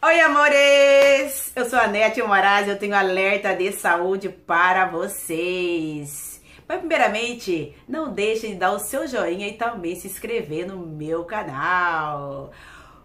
Oi, amores! Eu sou a Nete Moraes e eu tenho alerta de saúde para vocês. Mas, primeiramente, não deixe de dar o seu joinha e também se inscrever no meu canal.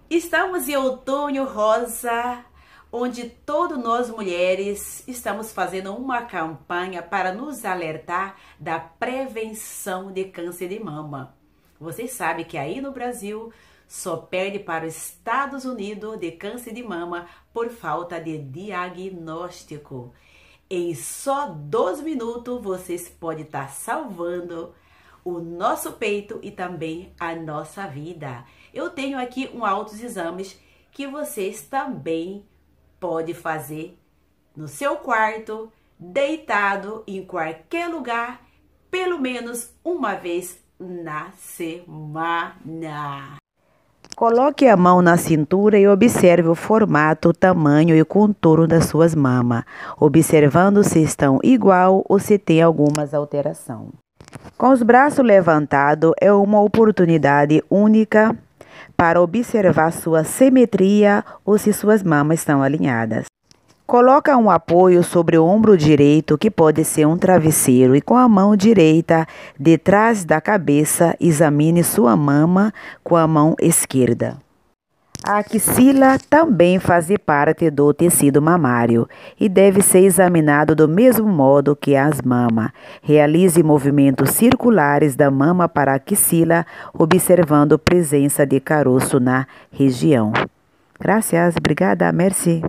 Estamos em outono rosa, onde todos nós mulheres estamos fazendo uma campanha para nos alertar da prevenção de câncer de mama. Vocês sabem que aí no Brasil só perde para os Estados Unidos de câncer de mama por falta de diagnóstico. Em só 12 minutos vocês podem estar salvando o nosso peito e também a nossa vida. Eu tenho aqui um altos exames que vocês também podem fazer no seu quarto, deitado em qualquer lugar, pelo menos uma vez na semana. Coloque a mão na cintura e observe o formato, tamanho e contorno das suas mamas, observando se estão igual ou se tem algumas alteração. Com os braços levantados é uma oportunidade única para observar sua simetria ou se suas mamas estão alinhadas. Coloca um apoio sobre o ombro direito, que pode ser um travesseiro, e com a mão direita detrás da cabeça, examine sua mama com a mão esquerda. A axila também faz parte do tecido mamário e deve ser examinado do mesmo modo que as mamas. Realize movimentos circulares da mama para a axila, observando presença de caroço na região. Graças, obrigada, merci.